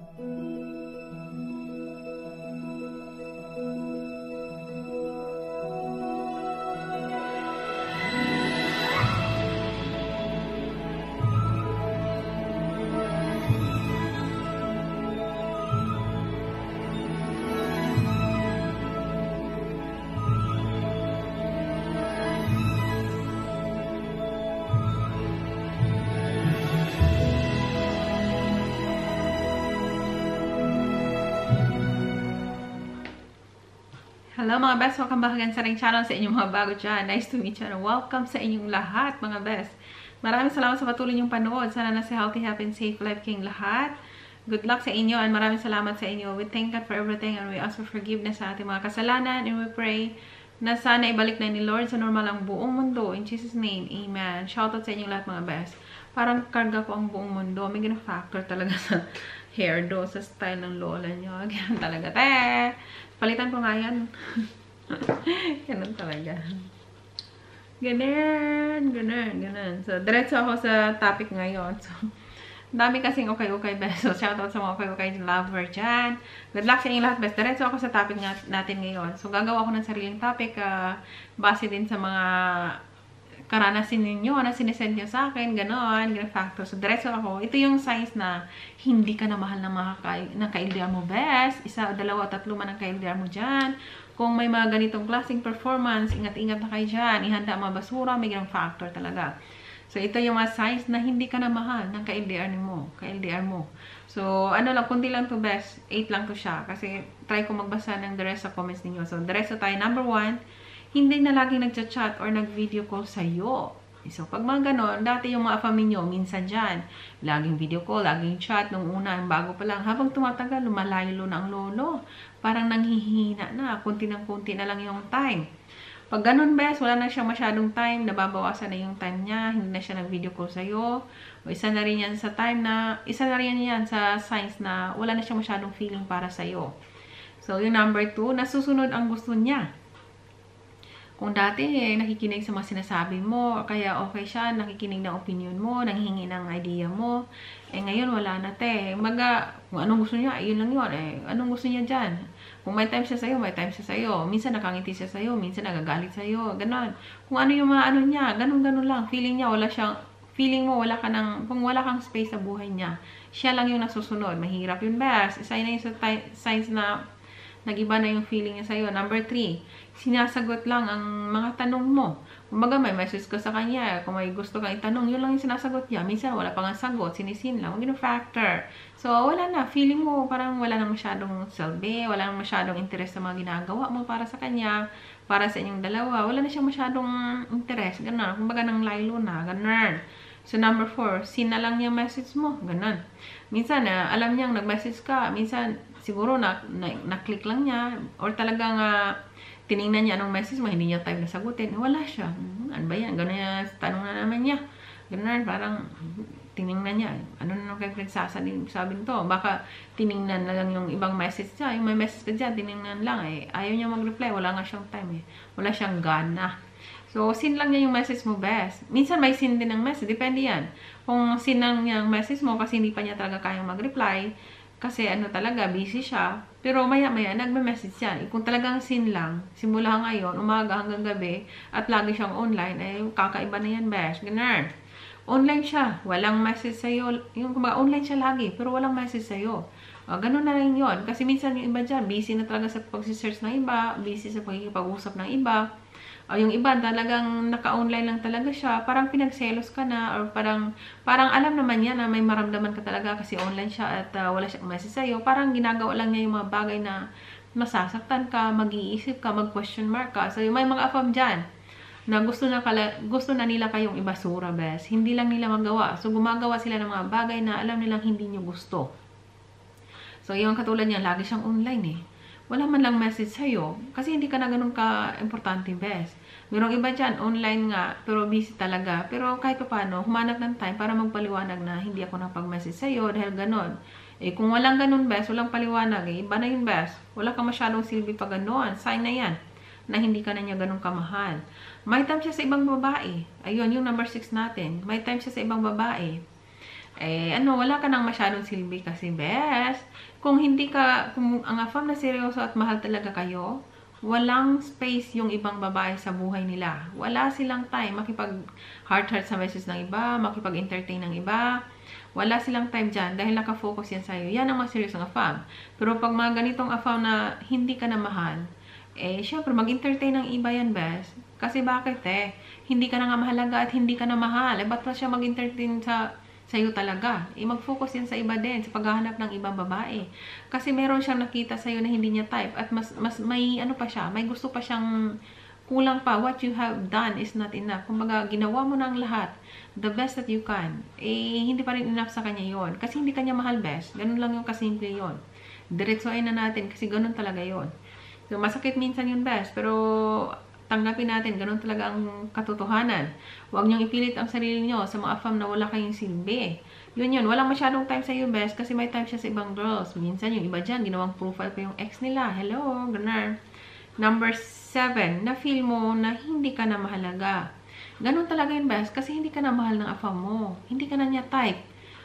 Música Hello mga best! Welcome back again sa ring channel sa inyong mga bago dyan. Nice to meet you and welcome sa inyong lahat mga best. Maraming salamat sa patuloy niyong panood. Sana nasa healthy, happy, and safe life king lahat. Good luck sa inyo and maraming salamat sa inyo. We thank God for everything and we ask for forgiveness sa ating mga kasalanan and we pray na sana ibalik na ni Lord sa normal ang buong mundo. In Jesus' name, Amen. Shoutout sa inyong lahat mga best. Parang karga ko ang buong mundo. May ganang factor talaga sa hair do, sa style ng lola nyo. Ganyan talaga. Te! Palitan ko nga yan. Ganun talaga. Ganun, ganun, ganun. So, diretso ako sa topic ngayon. So, dami kasing okay-okay best. So, shoutout sa mga okay-okay lover dyan. Good luck sa inyong lahat best. Diretso ako sa topic natin ngayon. So, gagawa ko ng sariling topic uh, base din sa mga karanasin ninyo na sinesend nyo sa akin, gano'n, gano'n factor. So, diretso ako. Ito yung signs na hindi ka na mahal ng mga ka, na ka-LDR mo best. Isa, dalawa, tatlo man ang ka-LDR mo dyan. Kung may mga ganitong klaseng performance, ingat-ingat na kayo dyan. Ihanda mga basura, may ganong factor talaga. So, ito yung mga signs na hindi ka na mahal ng ka-LDR mo. Ka-LDR mo. So, ano lang, kundi lang to best. 8 lang to siya. Kasi, try ko magbasa ng the rest sa comments ninyo. So, the rest tayo. Number 1, hindi na laging nagchat-chat or nag-video call sa'yo. So, pag mga ganon, dati yung mga family nyo, minsan dyan, laging video call, laging chat, nung una, bago pa lang, habang tumatagal, lumalayo na ang lolo. Parang nanghihina na, kunti ng kunti na lang yung time. Pag ganun, bes, wala na siyang masyadong time, nababawasan na yung time niya, hindi na siya nag-video call sa'yo. O isa na rin yan sa time na, isa na rin yan sa signs na wala na siyang masyadong feeling para sa'yo. So, yung number two, nasusunod ang gusto niya. Kung dati eh, nakikinig sa mga sinasabi mo, kaya okay siya, nakikinig ng opinion mo, nanghingi ng idea mo, eh ngayon wala na te. Maga, kung anong gusto niya, yun lang yun. Eh, anong gusto niya dyan? Kung may time siya sa'yo, may time siya sa'yo. Minsan nakangiti siya sa'yo, minsan nagagalit sa'yo, ganon. Kung ano yung mga ano niya, ganon-ganon lang. Feeling niya, wala siyang, feeling mo, wala ka ng, kung wala kang space sa buhay niya, siya lang yung nasusunod. Mahirap yun, best. Isa na yun sa signs na nag-iba na yung feeling niya sa'yo. Number three, sinasagot lang ang mga tanong mo. Kumbaga, may message ka sa kanya. Kung may gusto kang itanong, yun lang yung sinasagot niya. Minsan, wala pang sagot. Sinisin lang. Huwag factor. So, wala na. Feeling mo, parang wala na masyadong selbe. Wala na masyadong interest sa mga ginagawa mo para sa kanya. Para sa inyong dalawa. Wala na siyang masyadong interest. Ganun. Kumbaga, nang laylo na. Ganun. So, number four, sin na lang niya message mo. Ganun. Minsan, uh, alam niyang nag-message ka. Minsan, siguro na, na, na-click lang niya. Or talagang uh, tiningnan niya anong message mo, hindi niya time na sagutin, wala siya. Ano ba yan? Ganun niya, tanong na naman niya. Ganun parang tiningnan niya. Ano na nung nagsasabi sabi nito? Baka tiningnan na lang yung ibang message niya. Yung may message ka dyan, tiningnan lang eh. Ayaw niya mag-reply. Wala nga siyang time eh. Wala siyang gana. So, sin lang niya yung message mo best. Minsan may sin din ng message. Depende yan. Kung sin lang niya yung message mo kasi hindi pa niya talaga kayang mag-reply, kasi ano talaga, busy siya. Pero maya-maya, nagme-message siya. Eh, kung talagang sin lang, simula ngayon, umaga hanggang gabi, at lagi siyang online, eh, kakaiba na yan, besh. Ganun. Online siya. Walang message sa'yo. Yung kumbaga, online siya lagi, pero walang message sa'yo. Uh, ganun na lang yon Kasi minsan yung iba dyan, busy na talaga sa pag-search ng iba, busy sa pagkikipag-usap ng iba. O yung iba talagang naka-online lang talaga siya, parang pinagselos ka na or parang parang alam naman niya na may maramdaman ka talaga kasi online siya at uh, wala siyang message sa'yo. Parang ginagawa lang niya yung mga bagay na masasaktan ka, mag-iisip ka, mag-question mark ka. So may mga afam dyan na gusto na, kala, gusto na nila kayong ibasura, bes. Hindi lang nila magawa. So gumagawa sila ng mga bagay na alam nilang hindi niyo gusto. So yung katulad niya, lagi siyang online eh wala man lang message sa'yo. Kasi hindi ka na ganun ka-importante, best. Merong iba dyan, online nga, pero busy talaga. Pero kahit pa paano, humanap ng time para magpaliwanag na hindi ako napag-message sa'yo dahil ganun. Eh, kung walang ganun, best, walang paliwanag, eh, iba na yun, best. Wala ka masyadong silbi pa ganun. Sign na yan na hindi ka na niya ganun kamahal. May time siya sa ibang babae. Ayun, yung number 6 natin. May time siya sa ibang babae. eh, ano, wala ka nang masyadong silbi kasi best. Kung hindi ka, kung ang afam na seryoso at mahal talaga kayo, walang space yung ibang babae sa buhay nila. Wala silang time makipag heart-heart sa message ng iba, makipag-entertain ng iba. Wala silang time dyan dahil nakafocus yan sa'yo. Yan ang mga seryosong afam. Pero pag mga ganitong afam na hindi ka na mahal, eh, syempre, mag-entertain ng iba yan, best. Kasi bakit eh? Hindi ka na nga mahalaga at hindi ka na mahal. Eh, ba't pa siya mag-entertain sa sa'yo talaga. Eh, mag-focus yan sa iba din, sa paghahanap ng ibang babae. Kasi meron siyang nakita sa'yo na hindi niya type at mas, mas may ano pa siya, may gusto pa siyang kulang pa. What you have done is not enough. Kumbaga, ginawa mo ang lahat. The best that you can. Eh, hindi pa rin enough sa kanya yon Kasi hindi kanya mahal best. Ganun lang yung kasimple yon Diretsoin na natin kasi ganun talaga yon So, masakit minsan yun best. Pero, tanggapin natin, ganun talaga ang katotohanan. Huwag niyong ipilit ang sarili niyo sa mga afam na wala kayong silbi. Yun yun, walang masyadong time sa iyo, best, kasi may time siya sa ibang girls. Minsan yung iba dyan, ginawang profile pa yung ex nila. Hello, ganar. Number seven, na feel mo na hindi ka na mahalaga. Ganun talaga yun, best, kasi hindi ka na mahal ng afam mo. Hindi ka na niya type.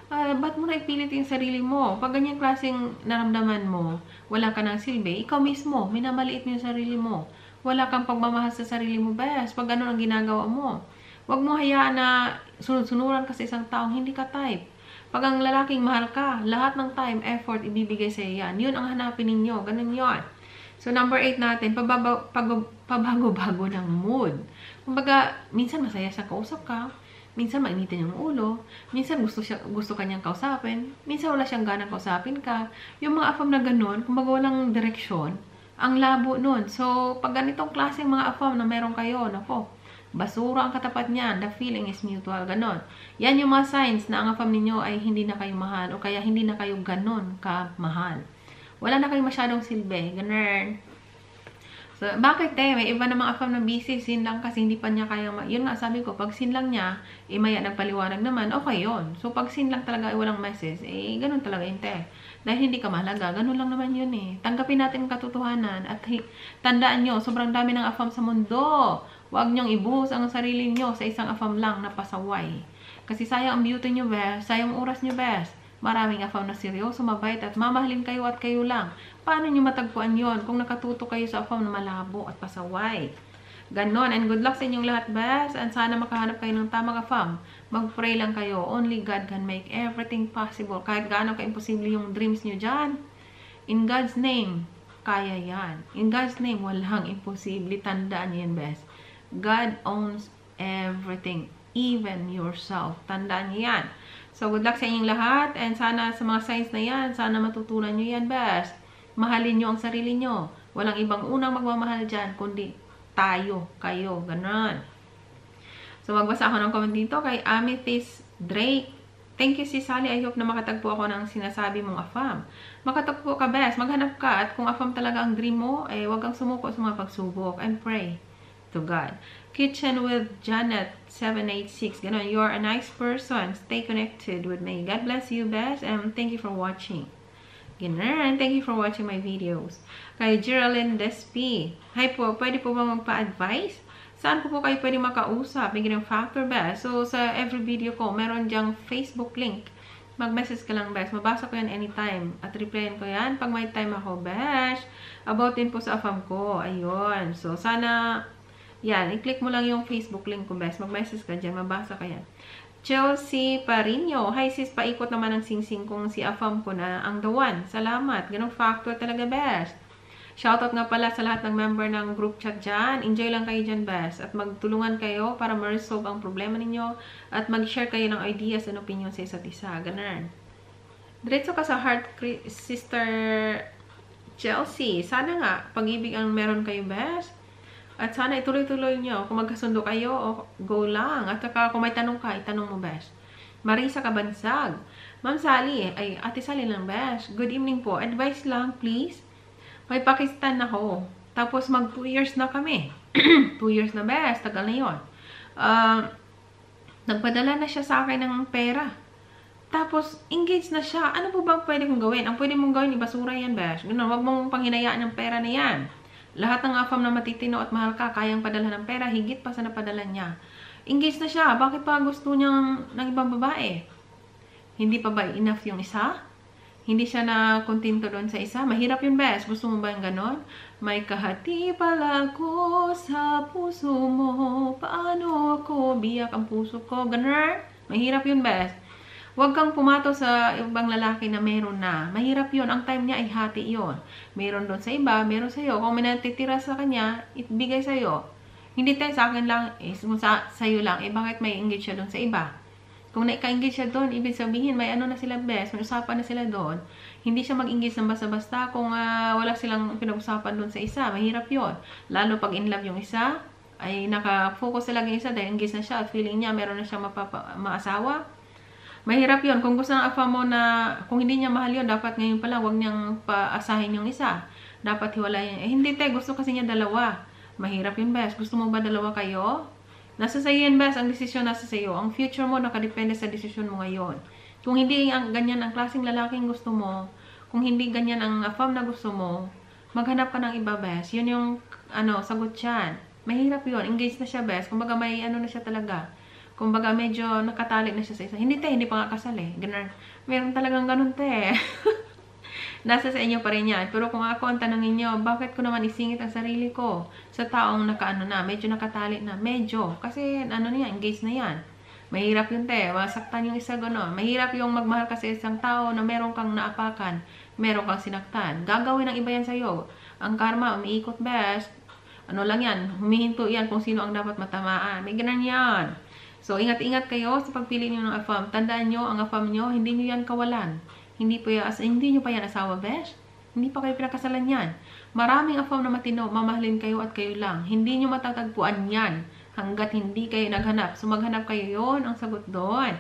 Uh, ba't mo na ipilit yung sarili mo? Pag ganyan klaseng naramdaman mo, wala ka ng silbi, ikaw mismo, minamaliit mo yung sarili mo wala kang pagmamahal sa sarili mo, best. Pag ganun ang ginagawa mo. Huwag mo hayaan na sunod-sunuran ka sa isang taong hindi ka type. Pag ang lalaking mahal ka, lahat ng time, effort, ibibigay sa yan. Yun ang hanapin ninyo. Ganun yon. So, number 8 natin, pabago-bago ng mood. Kumbaga, minsan masaya siya kausap ka, minsan mainitin yung ulo, minsan gusto, siya, gusto kanyang kausapin, minsan wala siyang ganang kausapin ka. Yung mga afam na ganun, kumbaga walang direksyon, ang labo nun. So, pag ganitong klaseng mga affirm na meron kayo, nako, basura ang katapat niyan. The feeling is mutual. Ganon. Yan yung mga signs na ang affirm ninyo ay hindi na kayo mahal o kaya hindi na kayo ganon ka-mahal. Wala na kayo masyadong silbi. Ganon. So, bakit eh? May iba namang affirm na busy, sin lang kasi hindi pa niya kaya, yun nga sabi ko, pag sin lang niya, eh maya nagpaliwanag naman, okay yon So, pag sin lang talaga ay walang message, eh, ganun talaga yun, te. Dahil hindi ka mahalaga. Ganun lang naman yun eh. Tanggapin natin ang katotohanan. At tandaan nyo, sobrang dami ng afam sa mundo. Huwag nyong ibuhos ang sarili nyo sa isang afam lang na pasaway. Kasi sayang ang beauty nyo, best. Sayang oras nyo, best. Maraming afam na seryoso, mabait, at mamahalin kayo at kayo lang. Paano nyo matagpuan yon kung nakatuto kayo sa afam na malabo at pasaway? Ganon. And good luck sa inyong lahat, best. And sana makahanap kayo ng tamang afam. Mag-pray lang kayo. Only God can make everything possible. Kahit gaano ka-imposible yung dreams nyo dyan. In God's name, kaya yan. In God's name, walang imposible. Tandaan nyo yan, best. God owns everything. Even yourself. Tandaan nyo yan. So, good luck sa inyong lahat. And sana sa mga signs na yan, sana matutunan nyo yan, best. Mahalin nyo ang sarili nyo. Walang ibang unang magmamahal dyan, kundi tayo, kayo, ganun. So, magbasa ako ng comment dito kay Amethyst Drake. Thank you, si Sally. I hope na makatagpo ako ng sinasabi mong afam. Makatagpo ka, best. Maghanap ka. At kung afam talaga ang dream mo, eh, wag kang sumuko sa mga pagsubok. And pray to God. Kitchen with Janet 786. Ganon, you're a nice person. Stay connected with me. God bless you, best. And thank you for watching. Ganun. Thank you for watching my videos. Kay Geraldine Despi. Hi po, pwede po ba magpa-advise? Saan po po kayo pwede makausap? May ganang factor ba? So, sa every video ko, meron diyang Facebook link. Mag-message ka lang, Besh. Mabasa ko yan anytime. At replyan ko yan pag may time ako, Besh. About din po sa afam ko. Ayun. So, sana, yan, i-click mo lang yung Facebook link ko, Besh. Mag-message ka dyan. Mabasa ka yan. Chelsea Parino. Hi sis, paikot naman ang singsing kong si Afam ko na ang the one. Salamat. Ganong factor talaga, best. Shoutout nga pala sa lahat ng member ng group chat dyan. Enjoy lang kayo dyan, best. At magtulungan kayo para ma-resolve ang problema ninyo. At mag-share kayo ng ideas and opinion sa isa't isa. Ganun. Diretso ka sa heart, sister Chelsea. Sana nga, pag-ibig ang meron kayo, best. At sana ituloy-tuloy nyo. Kung magkasundo kayo, o go lang. At saka kung may tanong ka, itanong mo, Besh. Marisa Kabansag. Ma'am Sally, ay, Ate Sally lang, Besh. Good evening po. Advice lang, please. May Pakistan ako. Tapos mag 2 years na kami. 2 years na, Besh. Tagal na yun. Uh, nagpadala na siya sa akin ng pera. Tapos, engaged na siya. Ano po bang pwede kong gawin? Ang pwede mong gawin, ibasura yan, Besh. Ganun, wag mong panghinayaan ng pera na yan. Lahat ng afam na matitino at mahal ka, kayang padala ng pera, higit pa sa napadala niya. Engaged na siya. Bakit pa gusto niya ng ibang babae? Hindi pa ba enough yung isa? Hindi siya na kontento doon sa isa. Mahirap yun, bes. Gusto mo ba yung ganon? May kahati pala ko sa puso mo. Paano ako biyak ang puso ko? Ganon? Mahirap yun, bes. Huwag kang pumato sa ibang lalaki na meron na. Mahirap yun. Ang time niya ay hati yun. Meron doon sa iba, meron sa'yo. Kung may natitira sa kanya, ibigay sa'yo. Hindi tayo sa akin lang, eh, sa, sa'yo lang. Eh, bakit may engage siya doon sa iba? Kung na-engage siya doon, ibig sabihin, may ano na sila best, may usapan na sila doon. Hindi siya mag-engage ng basta-basta kung uh, wala silang pinag-usapan doon sa isa. Mahirap yon Lalo pag in love yung isa, ay naka-focus talaga yung isa dahil engaged na siya at feeling niya meron na siyang mapapa- maasawa. Mahirap yon Kung gusto ng afa mo na, kung hindi niya mahal yon dapat ngayon pa lang, huwag niyang paasahin yung isa. Dapat hiwalayan. Eh, hindi te, gusto kasi niya dalawa. Mahirap yun, best. Gusto mo ba dalawa kayo? Nasa sa iyo yan, best. Ang desisyon nasa sa iyo. Ang future mo nakadepende sa desisyon mo ngayon. Kung hindi ang ganyan ang klaseng lalaking gusto mo, kung hindi ganyan ang fam na gusto mo, maghanap ka ng iba, best. Yun yung, ano, sagot yan. Mahirap yun. Engage na siya, best. Kumbaga may, ano na siya talaga. Kumbaga medyo nakatalik na siya sa isa. Hindi, te. Hindi pa nga kasal, eh. Ganun. Meron talagang ganun, te. nasa sa inyo pa rin yan. Pero kung ako ang tanongin nyo, bakit ko naman isingit ang sarili ko sa taong nakaano na, medyo nakatali na, medyo. Kasi ano na yan, engaged na yan. Mahirap yun te, masaktan yung isa gano'n. Mahirap yung magmahal kasi isang tao na meron kang naapakan, meron kang sinaktan. Gagawin ng iba yan sa'yo. Ang karma, umiikot best. Ano lang yan, humihinto yan kung sino ang dapat matamaan. May ganun yan. So, ingat-ingat kayo sa pagpili niyo ng afam. Tandaan nyo, ang afam nyo, hindi nyo yan kawalan. Hindi po yan, as, hindi nyo pa yan asawa, besh. Hindi pa kayo pinakasalan yan. Maraming afam na matino, mamahalin kayo at kayo lang. Hindi nyo matatagpuan yan hanggat hindi kayo naghanap. So, maghanap kayo yon ang sagot doon.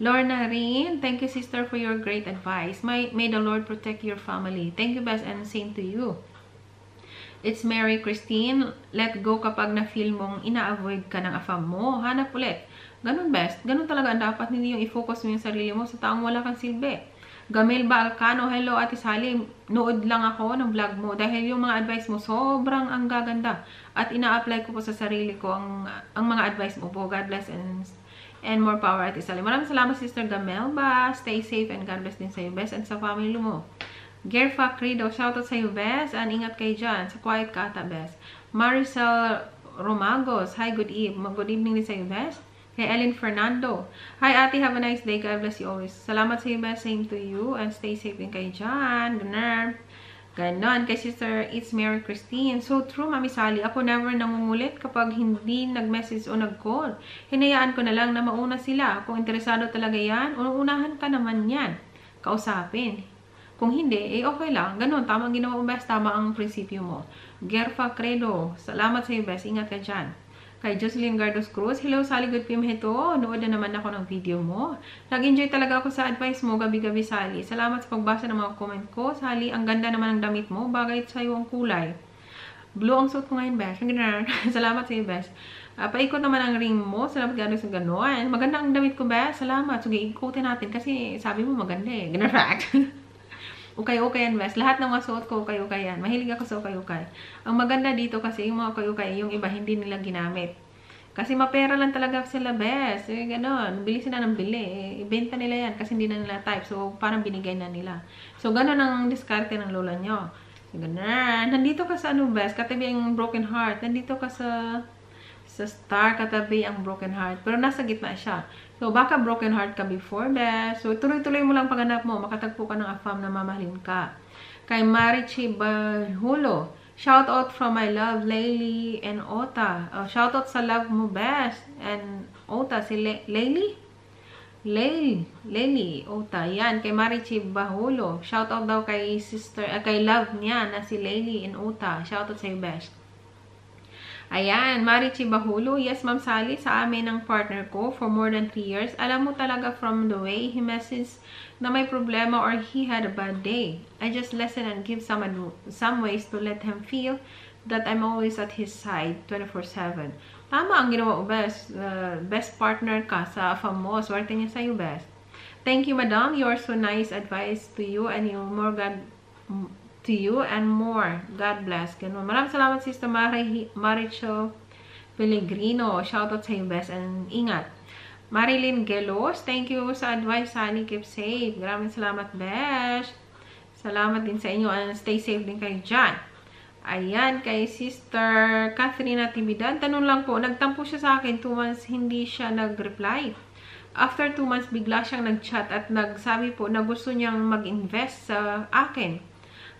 Lorna Rin, thank you sister for your great advice. May, may the Lord protect your family. Thank you best and same to you. It's Mary Christine. Let go kapag na-feel mong ina-avoid ka ng afam mo. Hanap ulit. Ganun best. Ganun talaga ang dapat. Hindi yung i-focus mo yung sarili mo sa taong wala kang silbi. Gamil Balcano, hello Ate Sally, nood lang ako ng vlog mo dahil yung mga advice mo sobrang ang gaganda at ina-apply ko po sa sarili ko ang, ang mga advice mo po. God bless and and more power Ate Sally. Maraming salamat Sister Gamel ba. Stay safe and God bless din sa iyo best and sa family mo. Gerfa Credo, shoutout sa iyo best and ingat kayo dyan. Sa quiet ka ata best. Maricel Romagos, hi good evening. Good evening din sa iyo best. Kay Ellen Fernando. Hi, ate. Have a nice day. God bless you always. Salamat sa iyo, best. Same to you. And stay safe din kayo dyan. Ganon. Ganon. Kay Sister It's Mary Christine. So true, Mami Sally. Ako never nangungulit kapag hindi nag-message o nag-call. Hinayaan ko na lang na mauna sila. Kung interesado talaga yan, unahan ka naman yan. Kausapin. Kung hindi, eh okay lang. Ganon. Tama ang ginawa mo, best. Tama ang prinsipyo mo. Gerfa Credo. Salamat sa iyo, best. Ingat ka dyan. Kay Jocelyn Gardos Cruz, Hello, Sally Good Pim Heto. Nood na naman ako ng video mo. Nag-enjoy talaga ako sa advice mo, gabi-gabi, Sally. Salamat sa pagbasa ng mga comment ko. Sally, ang ganda naman ng damit mo. Bagay sa'yo ang kulay. Blue ang suot ko ngayon, Bes. Salamat sa iyo, Bes. Uh, paikot naman ang ring mo. Salamat gano'n sa gano'n. Maganda ang damit ko, Bes. Salamat. Sige, ikotin natin kasi sabi mo maganda eh. Ganun. ukay-ukay yan, Bes. Lahat ng mga suot ko, ukay-ukay yan. Mahilig ako sa ukay-ukay. Ang maganda dito kasi yung mga ukay-ukay, yung iba hindi nila ginamit. Kasi mapera lang talaga sila, Bes. Eh, ganon. Bili sila ng bili. Eh, ibenta nila yan kasi hindi na nila type. So, parang binigay na nila. So, ganon ang diskarte ng lola nyo. Ganon. Nandito ka sa ano, Bes? Katabi ang broken heart. Nandito ka sa sa star katabi ang broken heart. Pero nasa gitna siya. So, baka broken heart ka before that. So, tuloy-tuloy mo lang paghanap mo. Makatagpo ka ng afam na mamahalin ka. Kay Marichi Bahulo. Shout out from my love, Layli and Ota. Uh, shout out sa love mo best. And Ota, si Le Layli? Layli. Layli. Ota. Yan. Kay Marichi Bahulo. Shout out daw kay sister, uh, kay love niya na si Layli and Ota. Shout out sa best. Ayan, Marichi Bahulo. Yes, Ma'am Sally, sa amin ng partner ko for more than 3 years. Alam mo talaga from the way he messages na may problema or he had a bad day. I just listen and give some, some ways to let him feel that I'm always at his side 24-7. Tama ang ginawa mo, best. Uh, best partner ka sa fam mo. Swerte niya sa'yo, best. Thank you, madam. You're so nice advice to you and you more God to you and more. God bless. Ganun. Maraming salamat, Sister Mari Maricho Pellegrino. Shoutout sa iyo, best. And ingat. Marilyn Gelos, thank you sa advice, Sally. Keep safe. Maraming salamat, Besh. Salamat din sa inyo. And stay safe din kayo dyan. Ayan, kay Sister Catherine Natividad. Tanong lang po, nagtampo siya sa akin. Two months, hindi siya nag-reply. After two months, bigla siyang nag-chat at nagsabi po na gusto niyang mag-invest sa akin.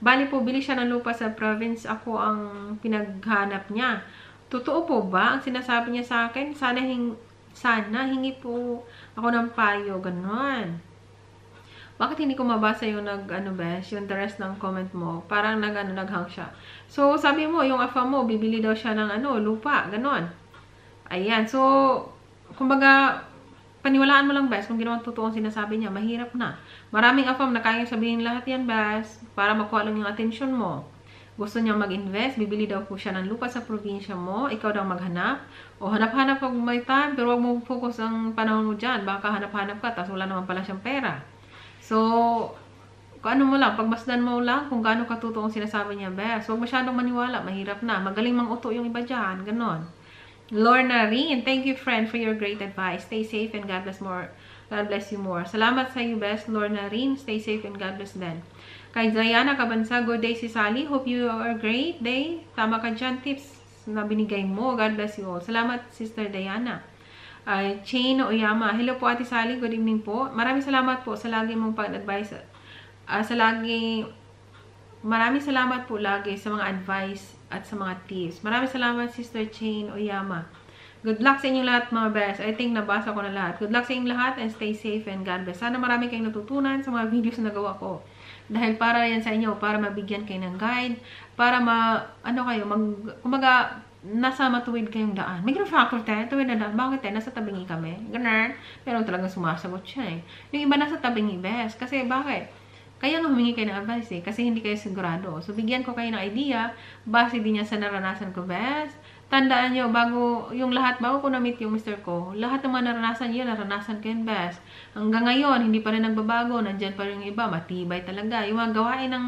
Bali po, bili siya ng lupa sa province. Ako ang pinaghanap niya. Totoo po ba ang sinasabi niya sa akin? Sana hing sana, hingi po ako ng payo, ganon. Bakit hindi ko mabasa yung nag, ano bes, yung the rest ng comment mo? Parang nag, ano, naghang siya. So, sabi mo, yung afa mo, bibili daw siya ng, ano, lupa, ganon. Ayan, so, kumbaga, paniwalaan mo lang, bes, kung ginawang totoong sinasabi niya, mahirap na. Maraming afam na kaya sabihin lahat yan, bes, para makuha lang yung attention mo gusto niyang mag-invest, bibili daw po siya ng lupa sa probinsya mo, ikaw daw maghanap, o hanap-hanap pag may time, pero huwag mo focus ang panahon mo dyan, baka hanap-hanap ka, tapos wala naman pala siyang pera. So, kung ano mo lang, pagmasdan mo lang kung gaano katuto ang sinasabi niya, bes, huwag masyadong maniwala, mahirap na, magaling mang uto yung iba dyan, ganon. Lorna Rin, thank you friend for your great advice. Stay safe and God bless more. God bless you more. Salamat sa iyo, best Lorna Rin. Stay safe and God bless then. Kay Diana Kabansa, good day si Sally. Hope you are great day. Tama ka dyan, tips na binigay mo. God bless you all. Salamat, Sister Diana. Uh, Chain Oyama. Hello po, Ate Sally. Good evening po. Maraming salamat po sa lagi mong pag-advise. Uh, sa lagi, maraming salamat po lagi sa mga advice at sa mga tips. Maraming salamat, Sister Chain Oyama. Good luck sa inyong lahat, mga best. I think nabasa ko na lahat. Good luck sa inyong lahat and stay safe and God bless. Sana marami kayong natutunan sa mga videos na nagawa ko. Dahil para yan sa inyo, para mabigyan kayo ng guide, para ma, ano kayo, mag, kumaga, nasa matuwid kayong daan. May factor tayo, tuwid na daan. Bakit eh? Nasa tabingi kami. Ganun. Pero talagang sumasagot siya eh. Yung iba nasa tabingi best. Kasi bakit? Kaya nga humingi kayo ng advice eh. Kasi hindi kayo sigurado. So, bigyan ko kayo ng idea. Base din niya sa naranasan ko best tandaan nyo, bago, yung lahat, bago ko na-meet yung mister ko, lahat ng mga naranasan niyo, naranasan ko yun best. Hanggang ngayon, hindi pa rin nagbabago, nandyan pa rin yung iba, matibay talaga. Yung mga gawain ng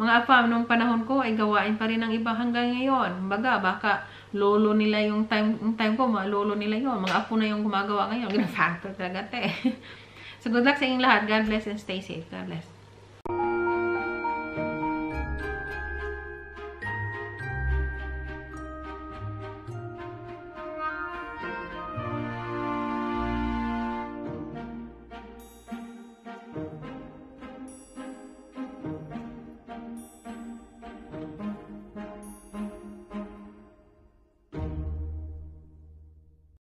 mga afam nung panahon ko, ay gawain pa rin ng iba hanggang ngayon. Baga, baka lolo nila yung time, yung time ko, mga lolo nila yon Mga apo na yung gumagawa ngayon. Gina-factor talaga, te. so, good luck sa inyong lahat. God bless and stay safe. God bless.